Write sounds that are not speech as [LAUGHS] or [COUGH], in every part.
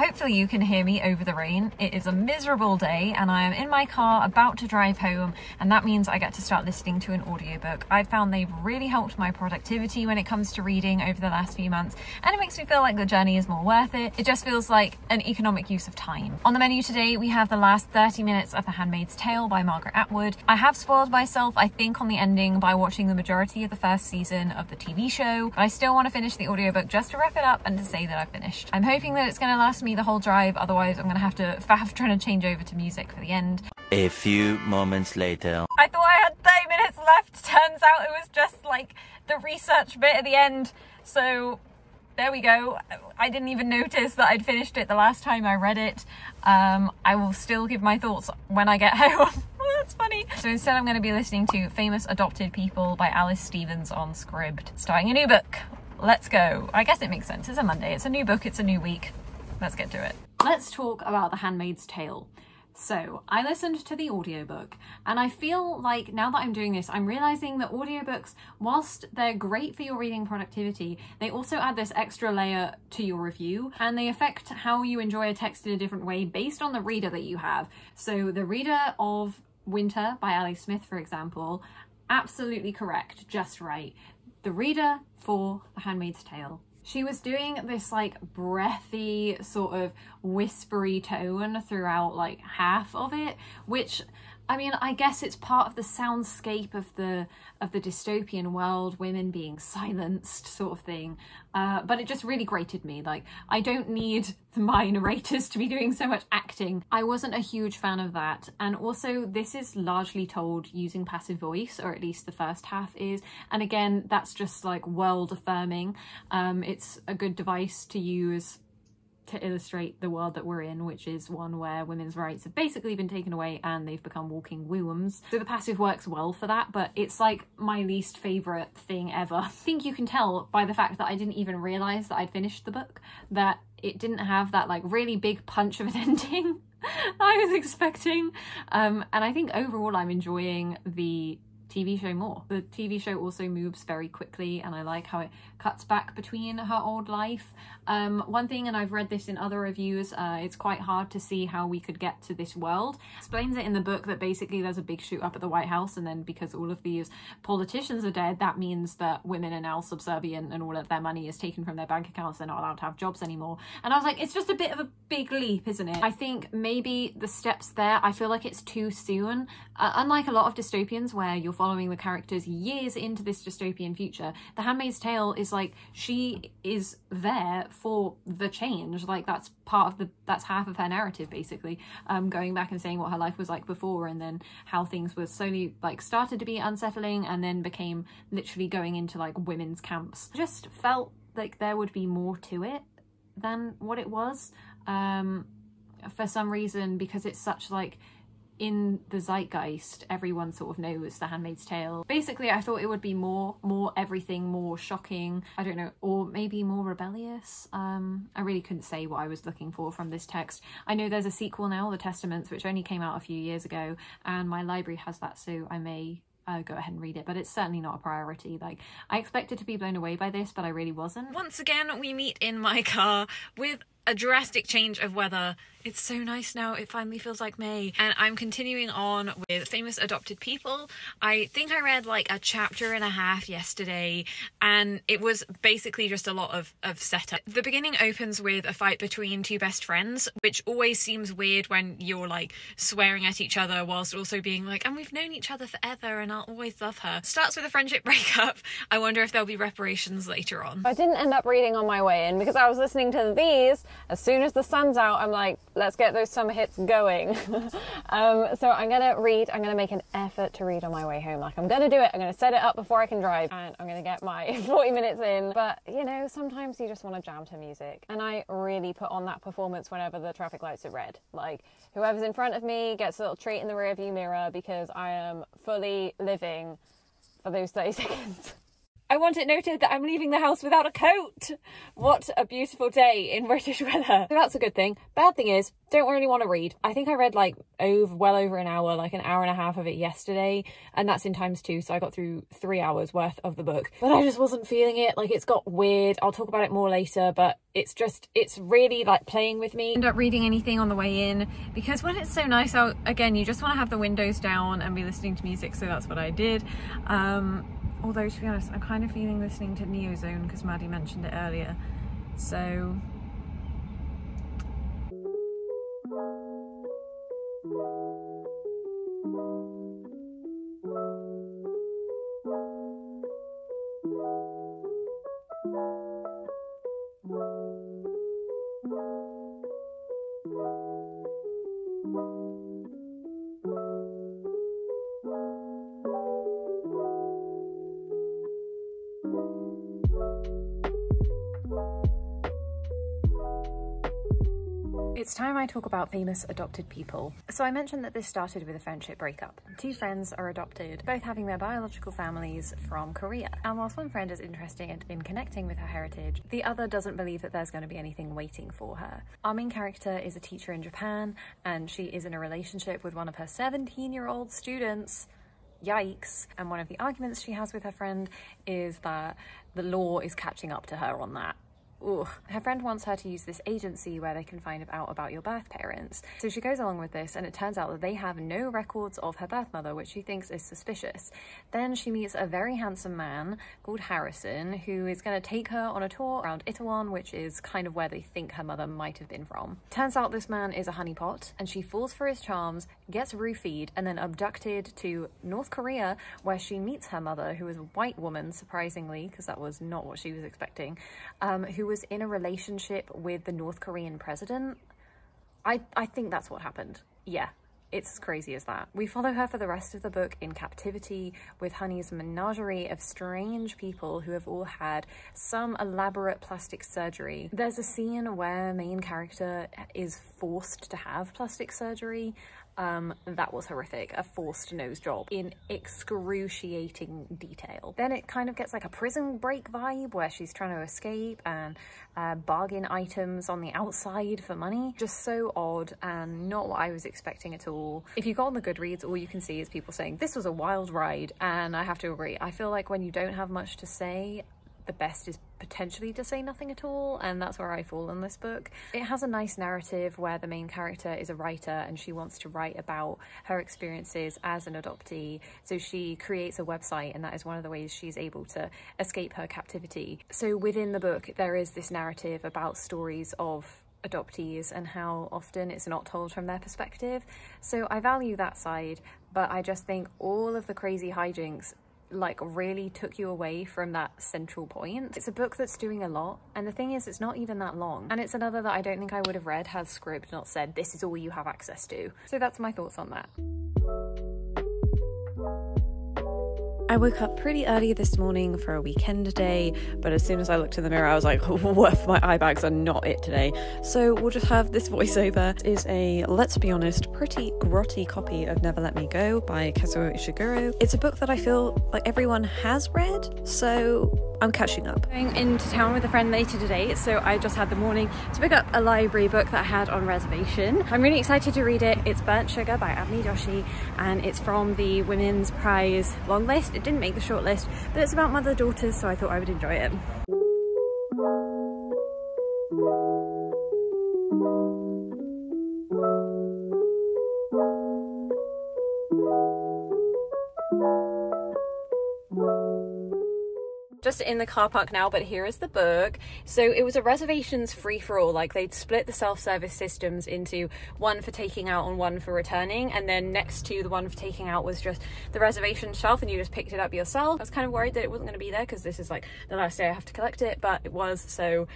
Hopefully you can hear me over the rain. It is a miserable day and I am in my car about to drive home and that means I get to start listening to an audiobook. I've found they've really helped my productivity when it comes to reading over the last few months and it makes me feel like the journey is more worth it. It just feels like an economic use of time. On the menu today we have the last 30 minutes of The Handmaid's Tale by Margaret Atwood. I have spoiled myself I think on the ending by watching the majority of the first season of the TV show but I still want to finish the audiobook just to wrap it up and to say that I've finished. I'm hoping that it's going to last me the whole drive, otherwise I'm going to have to faff trying to change over to music for the end. A few moments later. I thought I had 30 minutes left. Turns out it was just like the research bit at the end. So there we go. I didn't even notice that I'd finished it the last time I read it. Um, I will still give my thoughts when I get [LAUGHS] home. That's funny. So instead I'm going to be listening to Famous Adopted People by Alice Stephens on Scribd, starting a new book. Let's go. I guess it makes sense. It's a Monday. It's a new book. It's a new week. Let's get to it. Let's talk about The Handmaid's Tale. So, I listened to the audiobook and I feel like now that I'm doing this, I'm realizing that audiobooks, whilst they're great for your reading productivity, they also add this extra layer to your review and they affect how you enjoy a text in a different way based on the reader that you have. So, the reader of Winter by Ali Smith, for example, absolutely correct, just right. The reader for The Handmaid's Tale she was doing this like breathy sort of whispery tone throughout like half of it which I mean, I guess it's part of the soundscape of the of the dystopian world, women being silenced, sort of thing. Uh, but it just really grated me. Like, I don't need my narrators [LAUGHS] to be doing so much acting. I wasn't a huge fan of that. And also, this is largely told using passive voice, or at least the first half is. And again, that's just like world affirming. Um, it's a good device to use to illustrate the world that we're in, which is one where women's rights have basically been taken away and they've become walking wombs. So the passive works well for that, but it's like my least favourite thing ever. I think you can tell by the fact that I didn't even realise that I'd finished the book that it didn't have that like really big punch of an [LAUGHS] ending [LAUGHS] I was expecting. Um, and I think overall I'm enjoying the TV show more. The TV show also moves very quickly and I like how it cuts back between her old life. Um, one thing, and I've read this in other reviews, uh, it's quite hard to see how we could get to this world. Explains it in the book that basically there's a big shoot up at the White House and then because all of these politicians are dead, that means that women are now subservient and all of their money is taken from their bank accounts. They're not allowed to have jobs anymore. And I was like, it's just a bit of a big leap, isn't it? I think maybe the steps there, I feel like it's too soon. Uh, unlike a lot of dystopians where you're following the characters years into this dystopian future. The Handmaid's Tale is like she is there for the change. Like that's part of the that's half of her narrative basically. Um, going back and saying what her life was like before and then how things were slowly like started to be unsettling and then became literally going into like women's camps. Just felt like there would be more to it than what it was. Um, for some reason because it's such like in the zeitgeist, everyone sort of knows The Handmaid's Tale. Basically, I thought it would be more, more everything, more shocking, I don't know, or maybe more rebellious. Um, I really couldn't say what I was looking for from this text. I know there's a sequel now, The Testaments, which only came out a few years ago, and my library has that, so I may uh, go ahead and read it, but it's certainly not a priority. Like, I expected to be blown away by this, but I really wasn't. Once again, we meet in my car with a drastic change of weather it's so nice now. It finally feels like May. And I'm continuing on with Famous Adopted People. I think I read like a chapter and a half yesterday, and it was basically just a lot of, of setup. The beginning opens with a fight between two best friends, which always seems weird when you're like swearing at each other whilst also being like, and we've known each other forever and I'll always love her. Starts with a friendship [LAUGHS] breakup. I wonder if there'll be reparations later on. I didn't end up reading on my way in because I was listening to these. As soon as the sun's out, I'm like, let's get those summer hits going. [LAUGHS] um, so I'm going to read, I'm going to make an effort to read on my way home. Like I'm going to do it. I'm going to set it up before I can drive and I'm going to get my [LAUGHS] 40 minutes in. But you know, sometimes you just want to jam to music. And I really put on that performance whenever the traffic lights are red. Like whoever's in front of me gets a little treat in the rearview mirror because I am fully living for those 30 [LAUGHS] seconds. I want it noted that I'm leaving the house without a coat. What a beautiful day in British [LAUGHS] weather. So that's a good thing. Bad thing is, don't really want to read. I think I read like over, well over an hour, like an hour and a half of it yesterday, and that's in times two. So I got through three hours worth of the book, but I just wasn't feeling it. Like it's got weird. I'll talk about it more later, but it's just, it's really like playing with me. End up reading anything on the way in because when it's so nice out, again, you just want to have the windows down and be listening to music. So that's what I did. Um, although to be honest, I'm kind of feeling listening to Neozone because Maddie mentioned it earlier. So Thank you. It's time I talk about famous adopted people. So I mentioned that this started with a friendship breakup. Two friends are adopted, both having their biological families from Korea. And whilst one friend is interested in connecting with her heritage, the other doesn't believe that there's going to be anything waiting for her. Our main character is a teacher in Japan, and she is in a relationship with one of her 17 year old students yikes. And one of the arguments she has with her friend is that the law is catching up to her on that. Ugh. Her friend wants her to use this agency where they can find out about your birth parents. So she goes along with this and it turns out that they have no records of her birth mother, which she thinks is suspicious. Then she meets a very handsome man called Harrison who is going to take her on a tour around Itaewon, which is kind of where they think her mother might have been from. Turns out this man is a honeypot and she falls for his charms, gets roofied and then abducted to North Korea where she meets her mother who is a white woman, surprisingly, because that was not what she was expecting, um, who was in a relationship with the North Korean president. I, I think that's what happened. Yeah, it's as crazy as that. We follow her for the rest of the book in captivity with Honey's menagerie of strange people who have all had some elaborate plastic surgery. There's a scene where main character is forced to have plastic surgery um, that was horrific. A forced nose job in excruciating detail. Then it kind of gets like a prison break vibe where she's trying to escape and uh, bargain items on the outside for money. Just so odd and not what I was expecting at all. If you go on the Goodreads, all you can see is people saying, this was a wild ride. And I have to agree. I feel like when you don't have much to say, the best is potentially to say nothing at all and that's where I fall in this book. It has a nice narrative where the main character is a writer and she wants to write about her experiences as an adoptee so she creates a website and that is one of the ways she's able to escape her captivity. So within the book there is this narrative about stories of adoptees and how often it's not told from their perspective. So I value that side, but I just think all of the crazy hijinks like really took you away from that central point. It's a book that's doing a lot and the thing is it's not even that long and it's another that I don't think I would have read had Scribd not said this is all you have access to. So that's my thoughts on that. I woke up pretty early this morning for a weekend day, but as soon as I looked in the mirror, I was like, [LAUGHS] woof, my eye bags are not it today. So we'll just have this [LAUGHS] voiceover. It is a, let's be honest, pretty grotty copy of Never Let Me Go by Kazuo Ishiguro. It's a book that I feel like everyone has read, so I'm catching up. Going into town with a friend later today, so I just had the morning to pick up a library book that I had on reservation. I'm really excited to read it. It's Burnt Sugar by Avni Doshi, and it's from the Women's Prize long list. It didn't make the short list, but it's about mother-daughters, so I thought I would enjoy it. Just in the car park now, but here is the book. So it was a reservations free for all. Like they'd split the self-service systems into one for taking out and one for returning. And then next to the one for taking out was just the reservation shelf and you just picked it up yourself. I was kind of worried that it wasn't going to be there because this is like the last day I have to collect it, but it was. So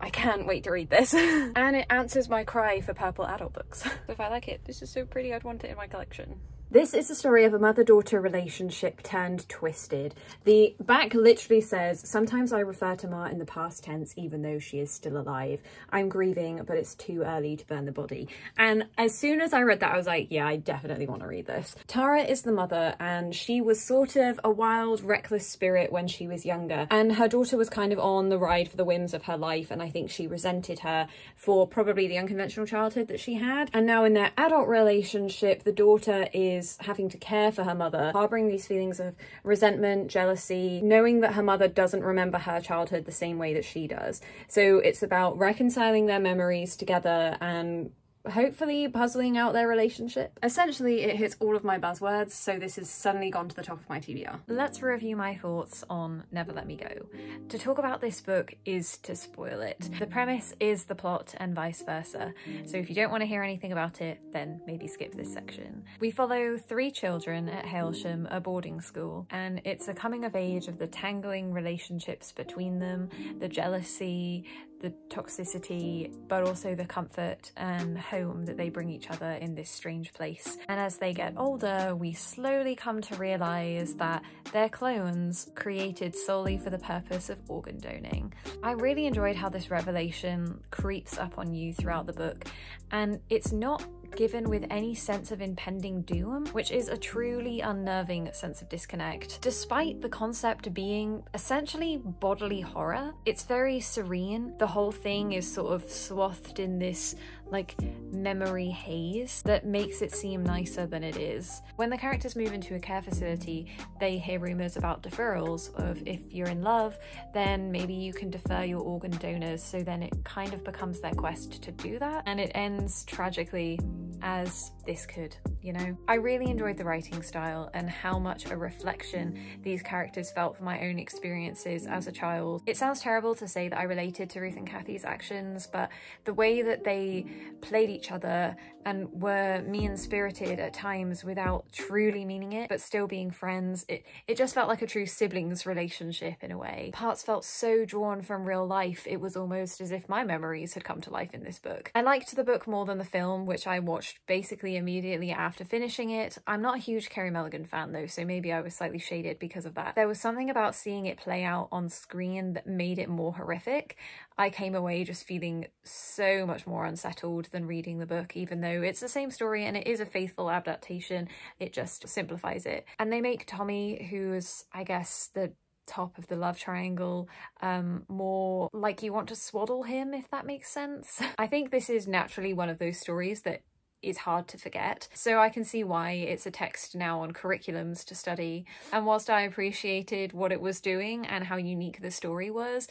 I can't wait to read this. [LAUGHS] and it answers my cry for purple adult books. [LAUGHS] if I like it, this is so pretty, I'd want it in my collection. This is the story of a mother-daughter relationship turned twisted. The back literally says, sometimes I refer to Ma in the past tense even though she is still alive. I'm grieving, but it's too early to burn the body. And as soon as I read that, I was like, yeah, I definitely want to read this. Tara is the mother and she was sort of a wild, reckless spirit when she was younger. And her daughter was kind of on the ride for the whims of her life. And I think she resented her for probably the unconventional childhood that she had. And now in their adult relationship, the daughter is is having to care for her mother, harboring these feelings of resentment, jealousy, knowing that her mother doesn't remember her childhood the same way that she does. So it's about reconciling their memories together and hopefully puzzling out their relationship. Essentially, it hits all of my buzzwords, so this has suddenly gone to the top of my TBR. Let's review my thoughts on Never Let Me Go. To talk about this book is to spoil it. The premise is the plot and vice versa, so if you don't want to hear anything about it, then maybe skip this section. We follow three children at Hailsham, a boarding school, and it's a coming of age of the tangling relationships between them, the jealousy, the toxicity, but also the comfort and home that they bring each other in this strange place. And as they get older, we slowly come to realize that they're clones created solely for the purpose of organ donating. I really enjoyed how this revelation creeps up on you throughout the book, and it's not given with any sense of impending doom, which is a truly unnerving sense of disconnect. Despite the concept being essentially bodily horror, it's very serene. The whole thing is sort of swathed in this like memory haze that makes it seem nicer than it is. When the characters move into a care facility, they hear rumours about deferrals of if you're in love, then maybe you can defer your organ donors, so then it kind of becomes their quest to do that. And it ends tragically as this could, you know? I really enjoyed the writing style and how much a reflection these characters felt for my own experiences as a child. It sounds terrible to say that I related to Ruth and Kathy's actions, but the way that they played each other and were mean-spirited at times without truly meaning it, but still being friends, it, it just felt like a true siblings relationship in a way. Parts felt so drawn from real life, it was almost as if my memories had come to life in this book. I liked the book more than the film, which I watched basically immediately after finishing it. I'm not a huge Carey Mulligan fan though, so maybe I was slightly shaded because of that. There was something about seeing it play out on screen that made it more horrific. I came away just feeling so much more unsettled than reading the book, even though it's the same story and it is a faithful adaptation. It just simplifies it. And they make Tommy, who's, I guess, the top of the love triangle um more like you want to swaddle him if that makes sense [LAUGHS] i think this is naturally one of those stories that is hard to forget. So I can see why it's a text now on curriculums to study. And whilst I appreciated what it was doing and how unique the story was,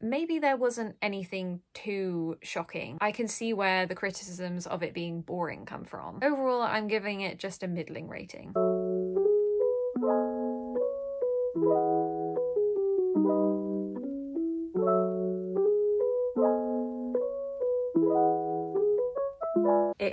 maybe there wasn't anything too shocking. I can see where the criticisms of it being boring come from. Overall, I'm giving it just a middling rating.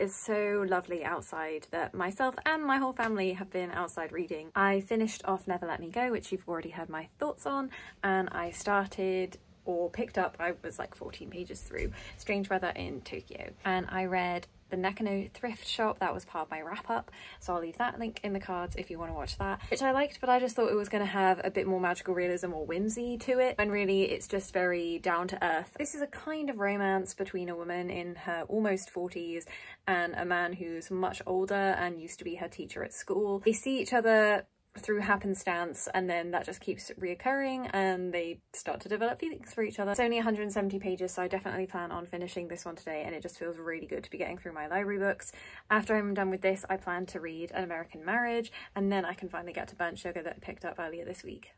It is so lovely outside that myself and my whole family have been outside reading. I finished off Never Let Me Go, which you've already heard my thoughts on, and I started or picked up, I was like 14 pages through, Strange Weather in Tokyo. And I read the Nakano thrift shop. That was part of my wrap up. So I'll leave that link in the cards if you want to watch that, which I liked, but I just thought it was going to have a bit more magical realism or whimsy to it. And really it's just very down to earth. This is a kind of romance between a woman in her almost 40s and a man who's much older and used to be her teacher at school. They see each other through happenstance and then that just keeps reoccurring and they start to develop feelings for each other. It's only 170 pages so I definitely plan on finishing this one today and it just feels really good to be getting through my library books. After I'm done with this I plan to read An American Marriage and then I can finally get to Burnt Sugar that I picked up earlier this week.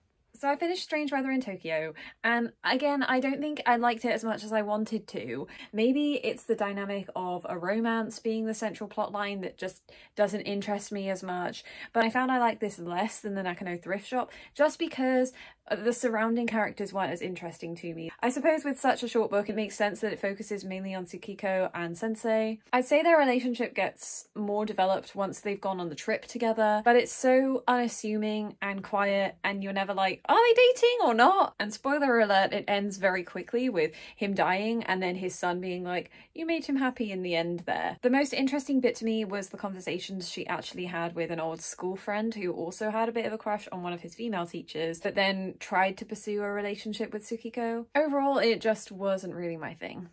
So I finished Strange Weather in Tokyo, and again, I don't think I liked it as much as I wanted to. Maybe it's the dynamic of a romance being the central plotline that just doesn't interest me as much, but I found I liked this less than the Nakano thrift shop, just because the surrounding characters weren't as interesting to me. I suppose with such a short book it makes sense that it focuses mainly on Tsukiko and Sensei. I'd say their relationship gets more developed once they've gone on the trip together, but it's so unassuming and quiet and you're never like, are they dating or not? And spoiler alert, it ends very quickly with him dying and then his son being like, You made him happy in the end there. The most interesting bit to me was the conversations she actually had with an old school friend who also had a bit of a crush on one of his female teachers, but then tried to pursue a relationship with Tsukiko. Overall, it just wasn't really my thing.